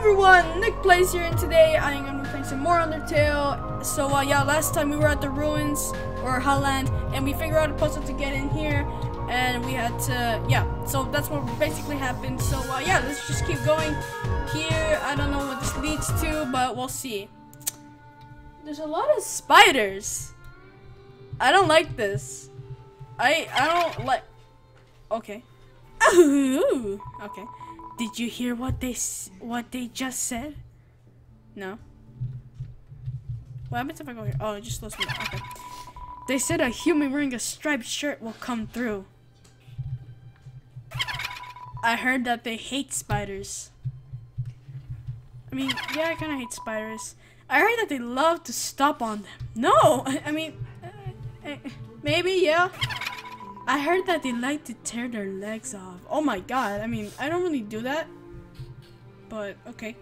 everyone, Nick Plays here, and today I am going to be playing some more Undertale. So, uh, yeah, last time we were at the ruins, or Hellland, and we figured out a puzzle to get in here, and we had to, yeah, so that's what basically happened. So, uh, yeah, let's just keep going here. I don't know what this leads to, but we'll see. There's a lot of spiders. I don't like this. I, I don't like, okay. okay. Did you hear what they what they just said? No. What happens if I go here? Oh, just slows me. Okay. They said a human wearing a striped shirt will come through. I heard that they hate spiders. I mean, yeah, I kind of hate spiders. I heard that they love to stop on them. No, I mean, uh, uh, maybe, yeah. I heard that they like to tear their legs off. Oh my god, I mean, I don't really do that. But, okay.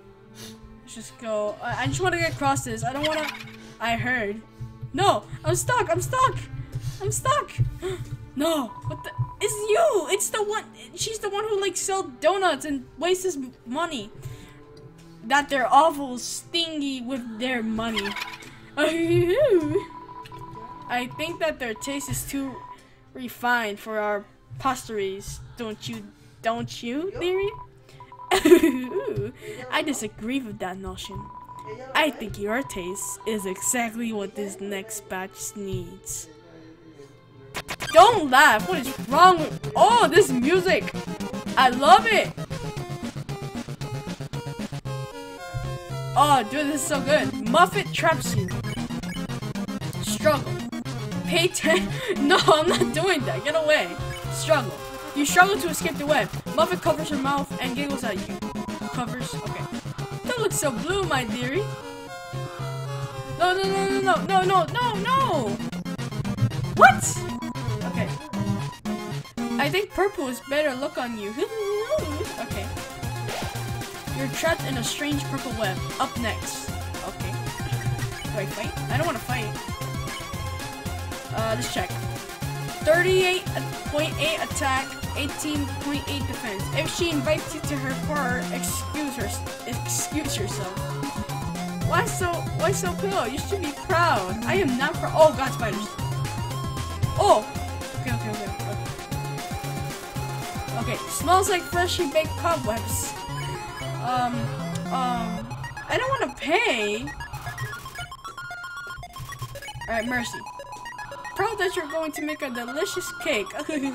Let's just go. I, I just want to get across this. I don't want to... I heard. No, I'm stuck. I'm stuck. I'm stuck. no, what the... It's you. It's the one... She's the one who, like, sell donuts and wastes money. That they're awful stingy with their money. I think that their taste is too refined for our posteries, don't you? Don't you, Theory? I disagree with that notion. I think your taste is exactly what this next batch needs. Don't laugh. What is wrong with... Oh, this music. I love it. Oh, dude, this is so good. Muffet traps you. Struggle pay 10. No, I'm not doing that. Get away. Struggle. You struggle to escape the web. Muffet covers her mouth and giggles at you. Covers. Okay. Don't look so blue, my dearie. No, no, no, no, no, no, no, no, no! What? Okay. I think purple is better look on you. okay. You're trapped in a strange purple web. Up next. Okay. Wait, wait. I don't want to fight. Uh, let's check. 38.8 attack, 18.8 defense. If she invites you to her car, excuse her, excuse yourself. Why so, why so cool? You should be proud. I am not proud. Oh, God, spiders. Oh! Okay, okay, okay, okay. Okay, smells like freshly baked cobwebs. Um, um, I don't want to pay. Alright, Mercy proud that you're going to make a delicious cake. okay.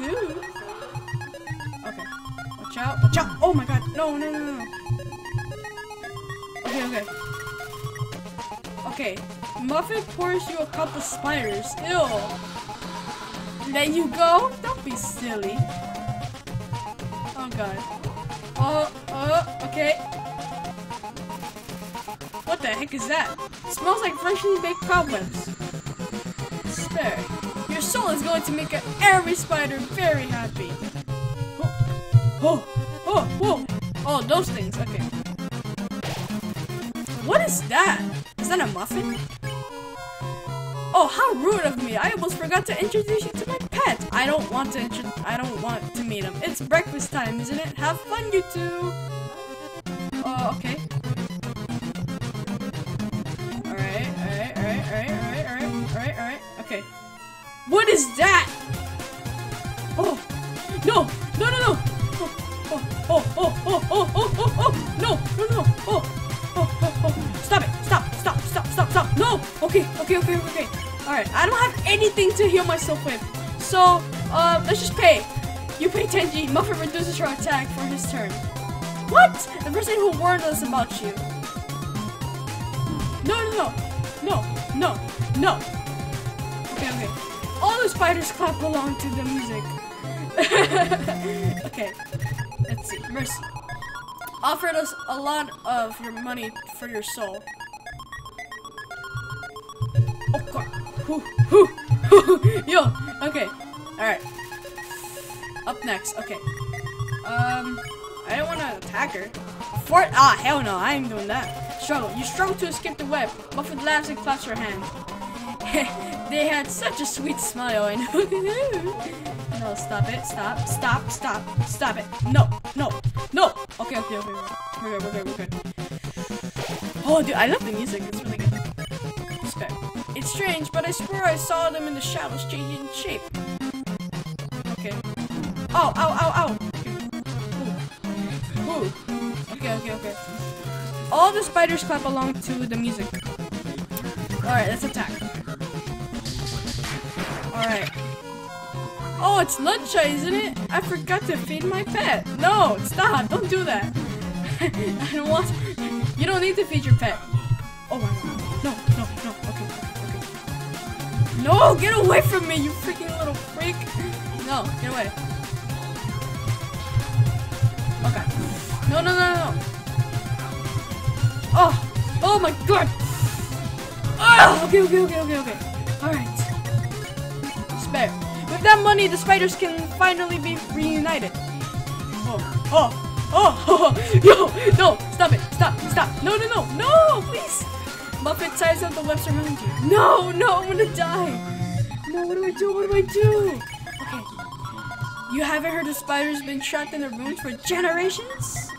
Watch out. Watch out. Oh my god. No, no, no, no. Okay, okay. Okay. Muffet pours you a cup of spiders. Ew. Then you go? Don't be silly. Oh god. Oh, oh, okay. What the heck is that? It smells like freshly baked cobwebs there. Is going to make every spider very happy. Oh, oh, oh, oh, oh, those things, okay. What is that? Is that a muffin? Oh, how rude of me. I almost forgot to introduce you to my pet. I don't want to I don't want to meet him. It's breakfast time, isn't it? Have fun, you two. is that? Oh, no, no, no, no. Oh, oh, oh, oh, oh, oh, oh, oh, oh. no, no, no, oh, oh, oh, oh, oh. Stop it, stop, stop, stop, stop, stop. No, okay, okay, okay, okay. All right, I don't have anything to heal myself with. So, uh, let's just pay. You pay Tenji. Muffet reduces your attack for his turn. What? The person who warned us about you. No, no, no. No, no, no spiders clap along to the music. okay, let's see. Mercy. Offered us a lot of your money for your soul. Oh god. Yo, okay. Alright. Up next, okay. Um, I don't want to attack her. Fort, ah, hell no, I ain't doing that. Struggle. You struggle to escape the web. Laughs and claps her hand. They had such a sweet smile and no stop it stop stop stop stop it no no no okay okay okay we're good we're good we're good. Oh, dude, I love the music. It's really good. Spare. It's strange, but I swear I saw them in the shadows changing shape. Okay. Oh, ow, ow, ow. Ooh. Ooh. Okay, okay, okay. All the spiders clap along to the music. Alright, let's attack. Alright. Oh, it's lunchtime, isn't it? I forgot to feed my pet. No, stop. Don't do that. I don't want... to. You don't need to feed your pet. Oh my god. No, no, no. Okay, okay. No, get away from me, you freaking little freak. No, get away. Okay. No, no, no, no. Oh, oh my god. Ah, okay, okay, okay, okay, okay. Alright. With that money, the spiders can finally be reunited. Oh, oh, oh, oh, yo, no, stop it, stop, stop. No, no, no, no, please. Muffet ties up the webs around you. No, no, I'm gonna die. No, what do I do, what do I do? Okay. You haven't heard of spiders been trapped in their rooms for generations?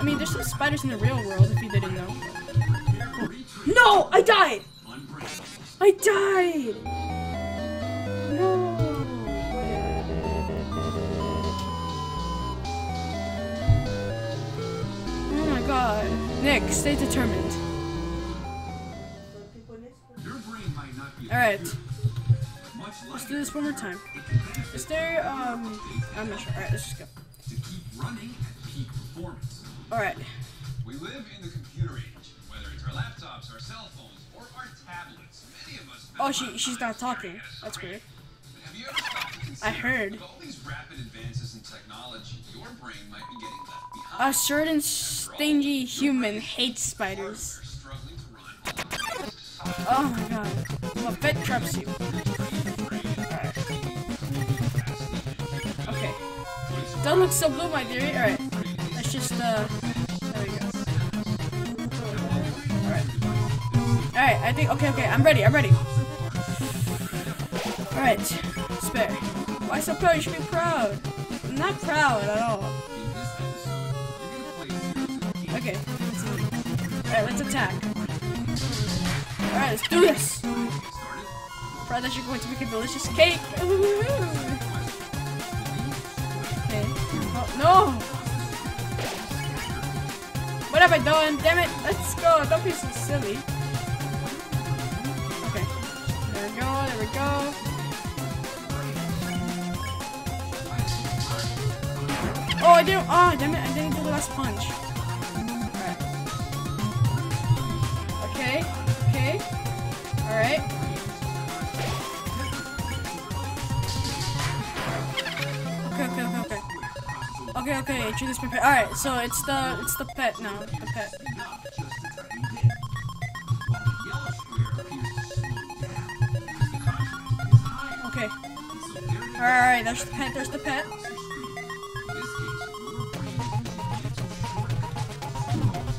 I mean, there's some spiders in the real world, if you didn't know. No, I died! I died! God. Nick, stay determined. Alright. Let's do this one more time. Is there, um, I'm not sure. Alright, let's just go. to keep running at peak performance. Alright. We live in the computer age, whether it's our laptops, our cell phones, or our tablets. Many of us. Oh, she she's not talking. staring at a That's weird. I heard. With all these rapid advances in technology, your brain might be getting left behind. A certain stingy human hates spiders. You're struggling to run. Oh my god. Well, pet traps you. Okay. Don't look so blue, my dearie. Alright. Let's just, uh. There we go. Alright. Alright, I think. Okay, okay. I'm ready. I'm ready. Alright. Spare. Why proud? You should be proud. I'm not proud at all. Okay. Alright, let's attack. Alright, let's do this. Proud that you're going to make a delicious cake. okay. No! What have I done? Damn it! Let's go. Don't be so silly. Okay. There we go. There we go. Oh, I didn't. Oh, damn it! I didn't do the last punch. Alright. Okay. Okay. Alright. Okay, okay, okay, okay. Okay, okay, introduce my pet. Alright, so it's the it's the pet now. The pet. Okay. Alright, there's the pet, there's the pet.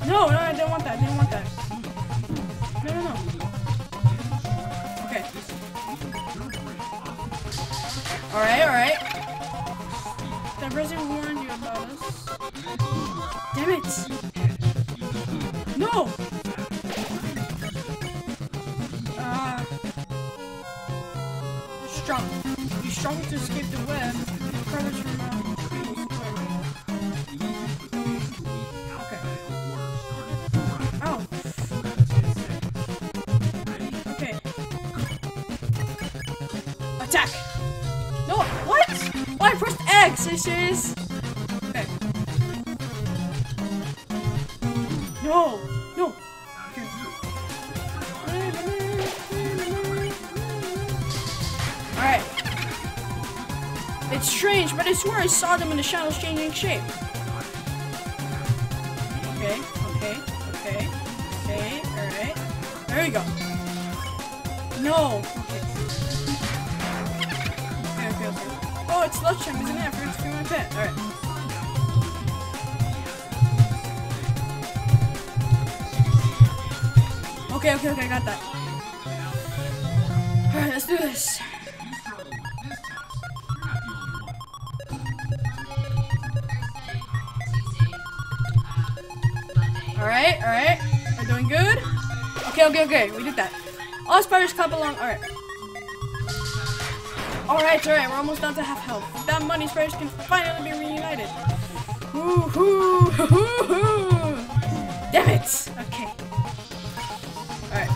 No, no, I didn't want that, I didn't want that. No, no, no. Okay. Alright, alright. The president warned you about us. Damn it! No! Ah. You're strong. You're strong to escape the web. From pressed X? Are you serious? Okay. No, no. Alright. It's strange, but I swear I saw them in the shadows changing shape. Okay, okay, okay, okay, alright. There we go. No. Oh, it's lunchtime, isn't it? I forgot to feed my pet. Alright. Okay, okay, okay, got that. Alright, let's do this. Alright, alright. We're doing good. Okay, okay, okay. We did that. All spiders clap along. All right. All right, all right. We're almost down to half health. That money, spiders can finally be reunited. Woohoo! Damn it! Okay. All right.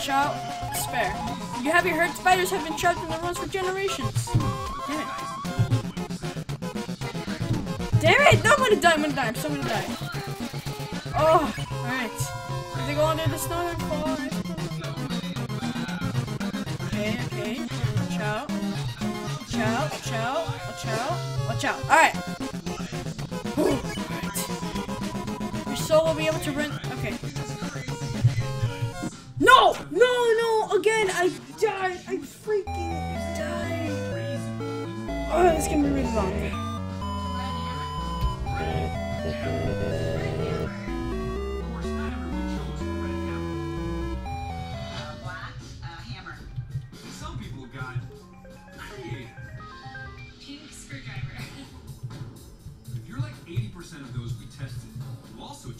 Chow, spare. You have your hurt. Spiders have been trapped in the ruins for generations. Damn it. Damn it! No, I'm gonna die. I'm gonna die. I'm so gonna die. Oh, alright. Did they go under the snow? Okay, okay. Out. Watch out, watch out, watch out, watch out. Alright. Alright. Your soul will be able to run. Okay. No! No, no! Again, I died! I freaking died! Oh, this can be really long.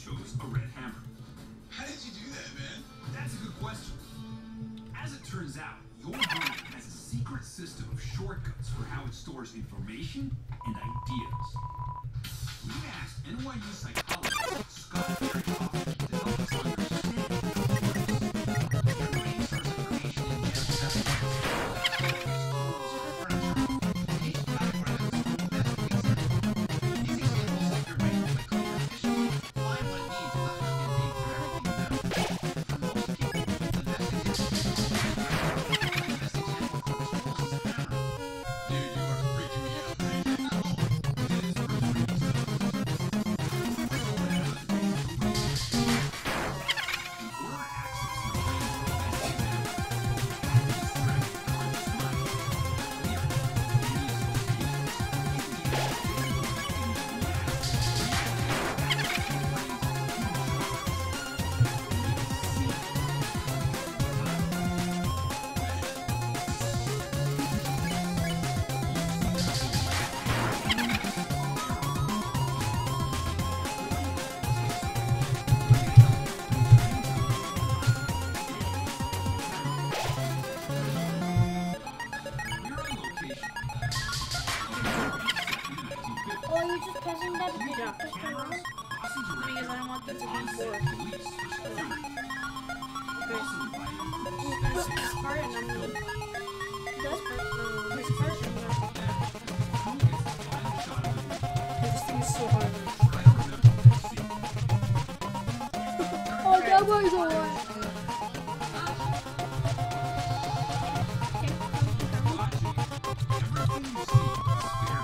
Chose a red hammer. How did you do that, man? That's a good question. As it turns out, your brain has a secret system of shortcuts for how it stores information and ideas. We asked NYU psychologist Scott Berryhoff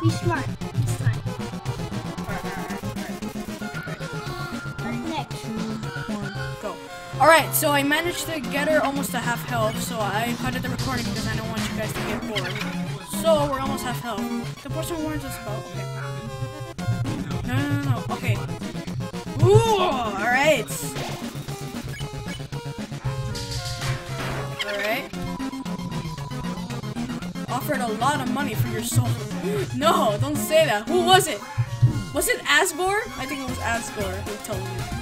Be smart next. Go. Alright, so I managed to get her almost to half health, so I cut it the recording because I don't want you guys to get bored. So we're almost half health. The person warns us about. Okay. Um, no, no, no, no. Okay. Ooh, alright. Alright. Offered a lot of money for your soul. No, don't say that. Who was it? Was it Asgore? I think it was Asgore who told me.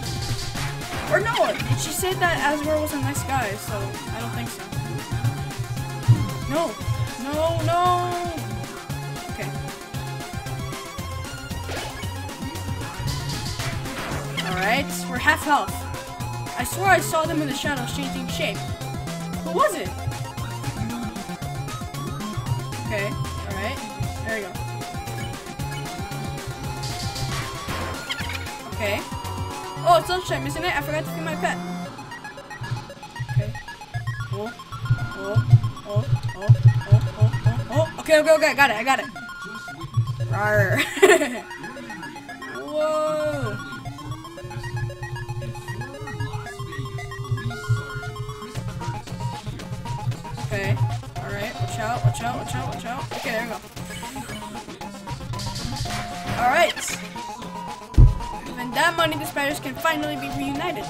Or no, she said that Asgore was a nice guy, so I don't think so. No, no, no. Okay. Alright, we're half health. I swear I saw them in the shadows changing shape. Who was it? Okay, alright. There we go. Okay. Oh, it's lunchtime, isn't it? I forgot to feed my pet. Okay. Oh, oh, oh, oh, oh, oh, oh, oh. Okay, okay, okay, got it, I got it. Rawr. Whoa. Okay. Alright, watch out, watch out, watch out, watch out. Okay, there we go. Alright. With that money, the spiders can finally be reunited.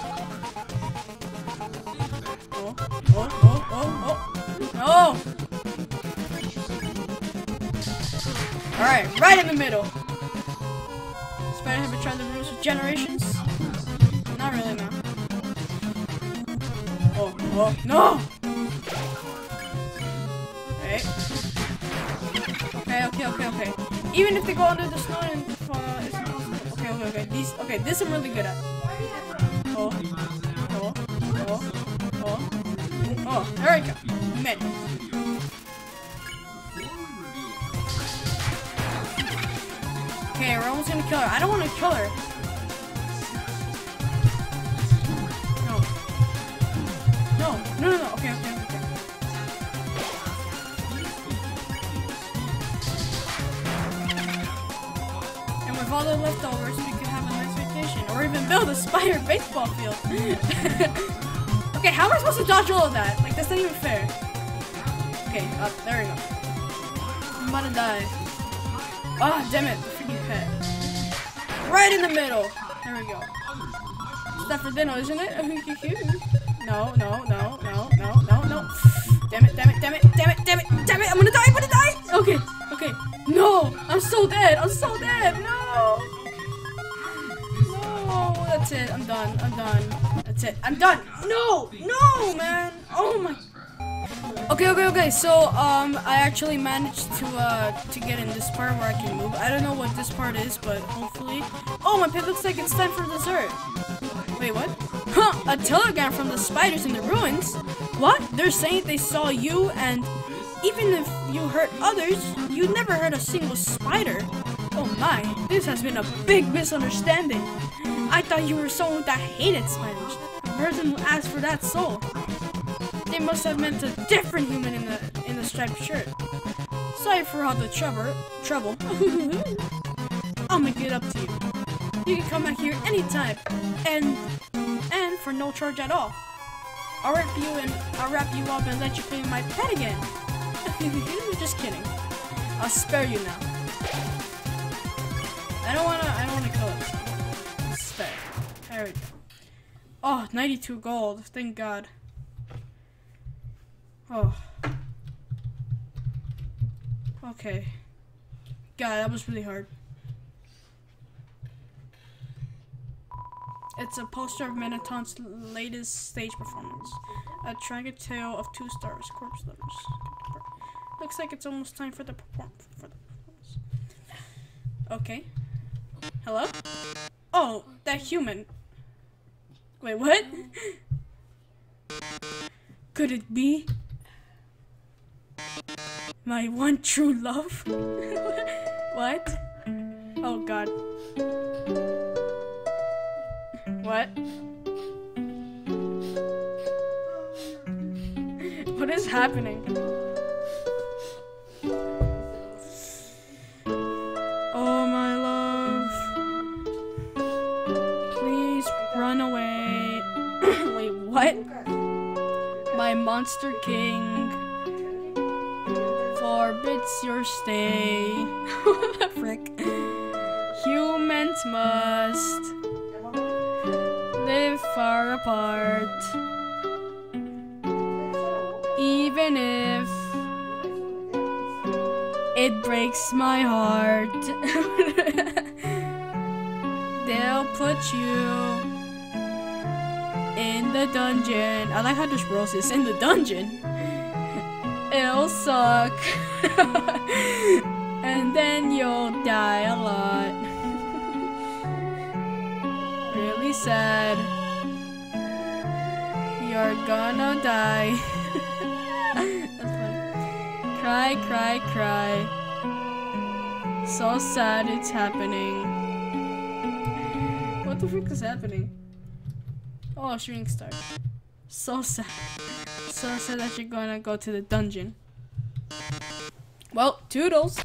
Oh, oh, oh, oh, oh. No! Alright, right in the middle. Spiders have been trying to rules for generations. Not really, no. Oh, oh, no! Okay. Okay, okay, okay, okay. Even if they go under the snow and uh, it's not- okay, okay, okay. These, okay, this I'm really good at. Oh, oh, oh, oh, oh. There we go. Mid. Okay, we're almost gonna kill her. I don't want to kill her. No. No, no, no, no. Okay, okay. With all the leftovers, we could have a nice vacation. Or even build a spider baseball field. okay, how am I supposed to dodge all of that? Like, that's not even fair. Okay, up. There we go. I'm about to die. Ah, damn it. The freaking pet. Right in the middle. There we go. It's that for dinner, isn't it? no, no, no, no, no, no, no. Damn it, damn it, damn it, damn it, damn it, damn it. I'm gonna die, I'm gonna die. Okay, okay. No, I'm so dead. I'm so dead. No. No, that's it. I'm done. I'm done. That's it. I'm done. No, no, man. Oh my Okay, okay, okay. So, um, I actually managed to, uh, to get in this part where I can move. I don't know what this part is, but hopefully. Oh, my pit looks like it's time for dessert. Wait, what? Huh, a telegram from the spiders in the ruins? What? They're saying they saw you and even if you hurt others, you never hurt a single spider. Oh my, this has been a big misunderstanding. I thought you were someone that hated spiders. A person who asked for that soul. They must have meant a different human in the in the striped shirt. Sorry for all the trouble. Trouble. I'll make it up to you. You can come back here anytime, and and for no charge at all. I'll wrap you and I'll wrap you up and let you play my pet again. Just kidding. I'll spare you now. I don't wanna. I don't wanna kill it. Spare. There we go. Oh, 92 gold. Thank God. Oh. Okay. God, that was really hard. It's a poster of Minotaur's latest stage performance. A tragic tale of two stars, corpse lovers. Looks like it's almost time for the for the performance. Okay. Hello? Oh, that human. Wait, what? Could it be my one true love? what? Oh god. What? What is happening? Monster king forbids your stay. what the frick? Humans must live far apart. Even if it breaks my heart. They'll put you in the dungeon. I like how this is in the dungeon. It'll suck. and then you'll die a lot. really sad. You're gonna die. Cry, cry, cry. So sad it's happening. What the frick is happening? Oh, shooting star. So sad. So sad that you're gonna go to the dungeon. Well, toodles.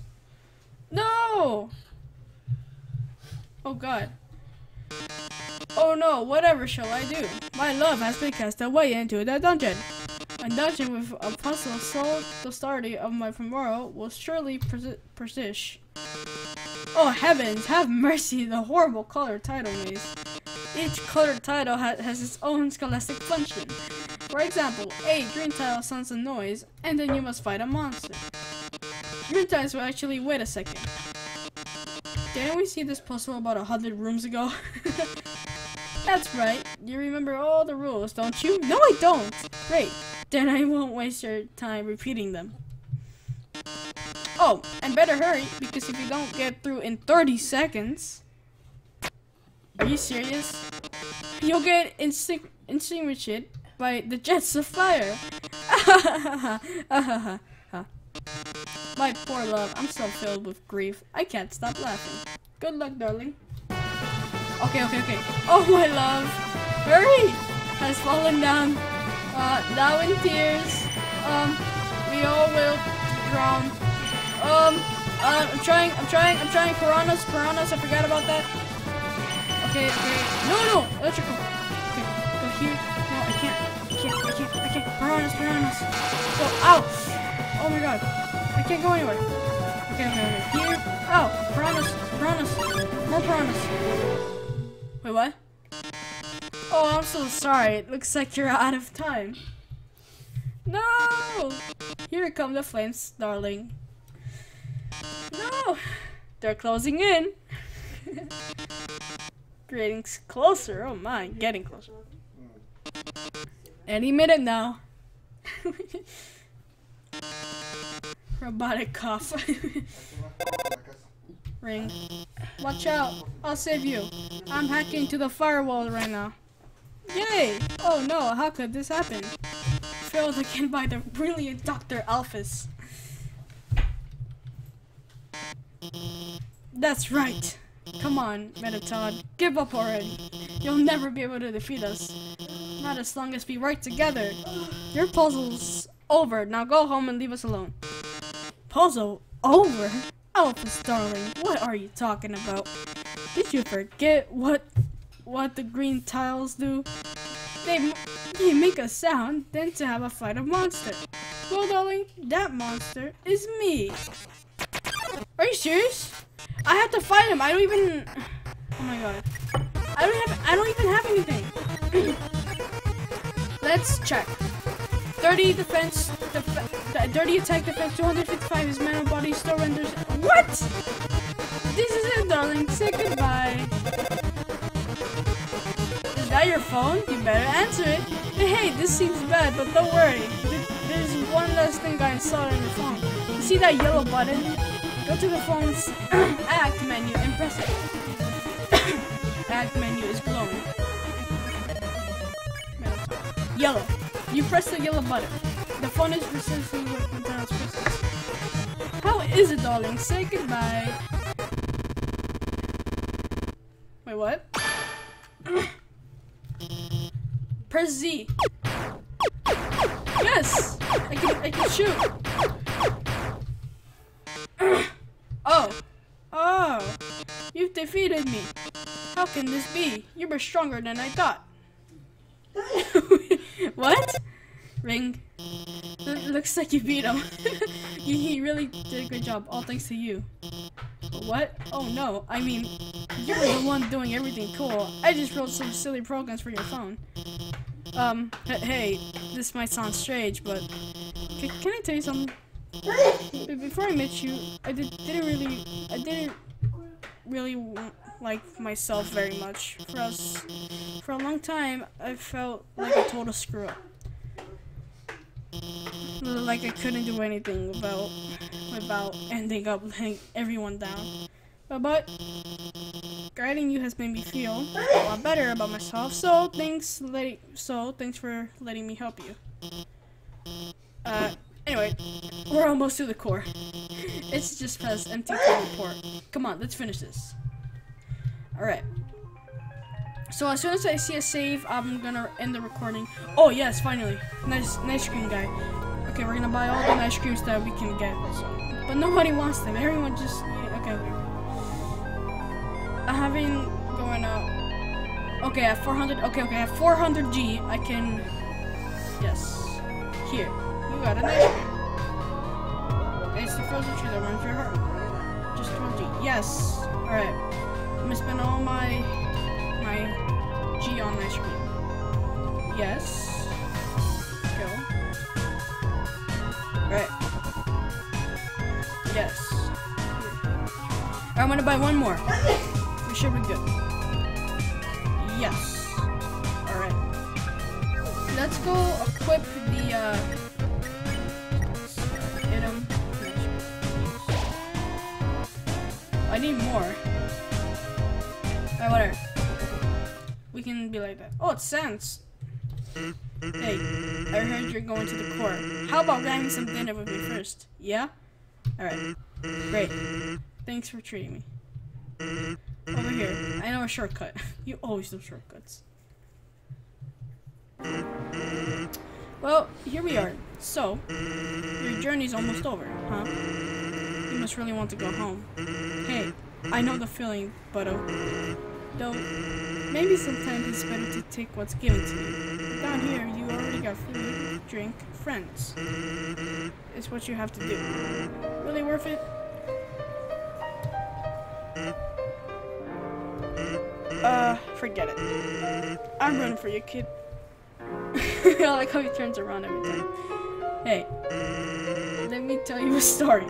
No! Oh god. Oh no, whatever shall I do? My love has been cast away into the dungeon. A dungeon with a puzzle so the starting of my tomorrow will surely persist. Oh heavens, have mercy, the horrible color title maze. Each colored tile ha- has its own scholastic function. For example, A green tile sounds a noise, and then you must fight a monster. Green tiles will actually wait a second. Didn't we see this puzzle about a hundred rooms ago? That's right. You remember all the rules, don't you? No, I don't. Great. Then I won't waste your time repeating them. Oh, and better hurry, because if you don't get through in 30 seconds... Are you serious? You'll get instinct by the jets of fire. My poor love, I'm so filled with grief. I can't stop laughing. Good luck, darling. Okay, okay, okay. Oh, my love. Hurry! Has fallen down. Uh, now in tears. Um, we all will drown. Um, uh, I'm trying, I'm trying, I'm trying. Piranhas, piranhas, I forgot about that. Okay, okay. No, no, electrical. Okay, go here. No, I can't. I can't, I can't, I can't. Piranhas, piranhas. Go, ow! Oh my god. I can't go anywhere. Okay, okay, okay. Here. Oh, piranhas, piranhas. More piranhas. Wait, what? Oh, I'm so sorry. It looks like you're out of time. No! Here come the flames, darling. No! They're closing in. Getting closer. Oh my, getting closer. Any minute now. Robotic cough. Ring. Watch out. I'll save you. I'm hacking to the firewall right now. Yay! Oh no, how could this happen? Failed again by the brilliant Dr. Alphys. That's right. Come on, Mettaton. Give up already. You'll never be able to defeat us. Not as long as we work together. Your puzzle's over. Now go home and leave us alone. Puzzle over? Alphys, darling, what are you talking about? Did you forget what what the green tiles do? They, they make a sound, then to have a fight a monster. Well, darling, that monster is me. Are you serious? I have to fight him. I don't even. Oh my god. I don't have. I don't even have anything. Let's check. 30 defense, def dirty attack defense, 255 is man body still renders. What? This is it, darling. Say goodbye. Is that your phone? You better answer it. Hey, this seems bad, but don't worry. There's one last thing I installed on your phone. You see that yellow button? Go to the phone's act menu and press it. act menu is glowing. Yellow. You press the yellow button. The phone is precisely what dial's presses. How is it, darling? Say goodbye. Wait, what? Press Z. Yes! I can, I can shoot. oh. Oh. You've defeated me. How can this be? You were stronger than I thought. what? Ring. L looks like you beat him. he really did a good job, all thanks to you. What? Oh no, I mean, you were the one doing everything cool. I just wrote some silly programs for your phone. Um, hey, this might sound strange, but can I tell you something? Before I met you, I did, didn't really, I didn't really like myself very much. For us, for a long time, I felt like a total screw up. Like I couldn't do anything without, without ending up letting everyone down. But, but guiding you has made me feel a lot better about myself. So thanks, letting, so thanks for letting me help you. Uh, anyway, we're almost to the core. It's just past MTT Resort. Come on, let's finish this. Alright. So as soon as I see a save, I'm gonna end the recording. Oh yes, finally. Nice nice cream guy. Okay, we're gonna buy all the ice creams that we can get. So. But nobody wants them. Everyone just okay, okay. I haven't going out. Okay, I have 400 okay, okay, I have 400 G I can Yes. Here. You got an ice. It's the frozen tree that runs your heart. Just 20. Yes. Alright. I'm gonna spend all my my G on ice cream. Yes. Go. Alright. Yes. I'm gonna buy one more. We should be good. Yes. Alright. Let's go equip the uh Alright, whatever. We can be like that. Oh, it's Sans. Hey, I heard you're going to the court. How about grabbing some dinner with me first? Yeah? Alright. Great. Thanks for treating me. Over here. I know a shortcut. You always know shortcuts. Well, here we are. So, your journey's almost over, huh? You must really want to go home. Hey, I know the feeling, but uh, though maybe sometimes it's better to take what's given to you. Down here, you already got food, drink, friends. It's what you have to do. Really worth it? Uh, forget it. I'm running for you, kid. I like how he turns around every time. Hey, let me tell you a story.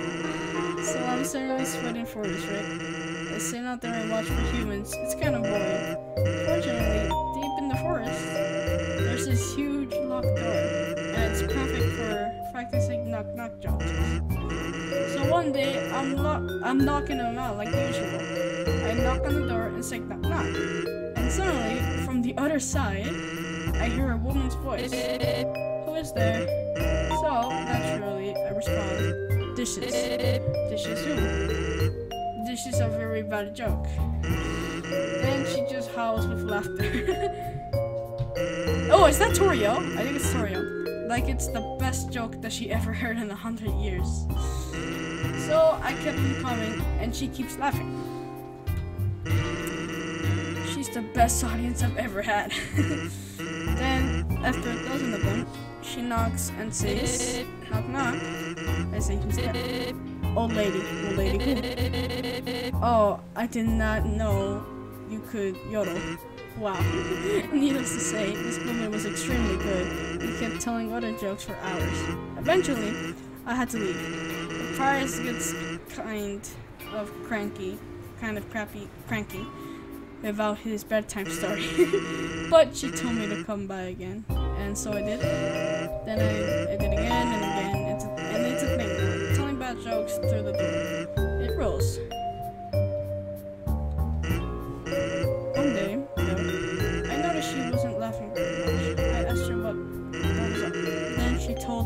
So I'm certainly sweating for this, right? I sit out there and watch for humans. It's kind of boring. Fortunately, deep in the forest, there's this huge locked door, and it's perfect for practicing knock-knock jokes. So one day, I'm I'm knocking them out like usual. I knock on the door and say knock knock, and suddenly, from the other side, I hear a woman's voice. Who is there? So, naturally, I respond, dishes. Dishes who? Dishes a very bad joke. Then she just howls with laughter. oh, is that Toriel? I think it's Toriel. Like it's the best joke that she ever heard in a hundred years. So I kept on coming, and she keeps laughing. She's the best audience I've ever had. then, after a dozen of them, she knocks and says, knock knock. I say, who's there? Old lady, old lady who? Oh, I did not know you could yodel. Wow. Needless to say, this woman was extremely good and kept telling other jokes for hours. Eventually, I had to leave. The priest gets kind of cranky, kind of crappy, cranky about his bedtime story. but she told me to come by again, and so I did. Then I, I did again and again. It's a, and it's a thing. Telling bad jokes through the door.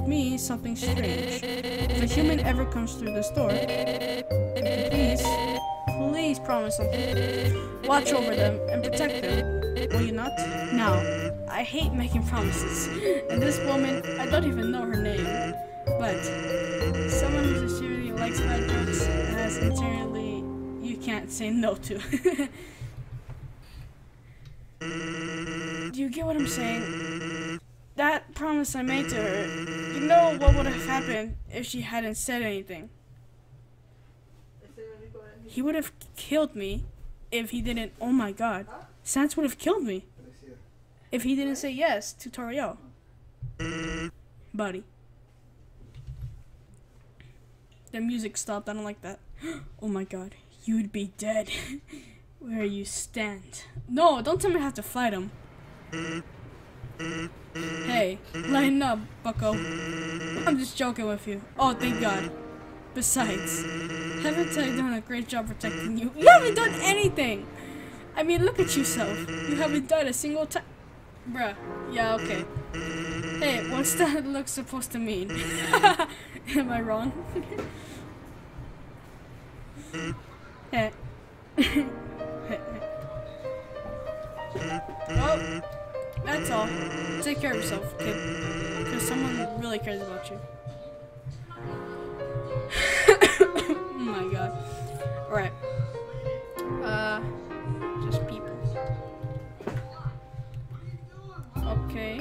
Me something strange. If a human ever comes through this door, please, please promise something. Watch over them and protect them. Will you not? Now, I hate making promises. And this woman, I don't even know her name. But someone who sincerely likes bad jokes has sincerely you can't say no to. Do you get what I'm saying? That promise I made to her, you know what would have happened if she hadn't said anything. He would have killed me if he didn't. Oh my god. Sans would have killed me if he didn't say yes to Toriel. Buddy. The music stopped. I don't like that. Oh my god. You'd be dead where you stand. No, don't tell me I have to fight him. Hey, lighten up, bucko. I'm just joking with you. Oh, thank God. Besides, haven't I done a great job protecting you? You haven't done anything! I mean, look at yourself. You haven't done a single time. Bruh. Yeah, okay. Hey, what's that look supposed to mean? Am I wrong? hey. well, oh. That's all. Take care of yourself, kid. Because someone really cares about you. oh my god. Alright. Uh, just people. Okay.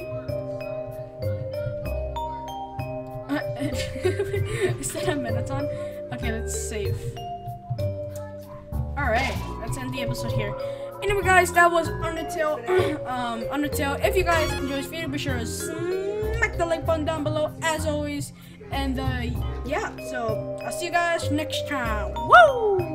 Is that a Minotaur? Okay, let's save. Alright, let's end the episode here. Anyway, guys, that was Undertale. um, Undertale. If you guys enjoyed this video, be sure to smack the like button down below, as always. And uh, yeah, so I'll see you guys next time. Woo!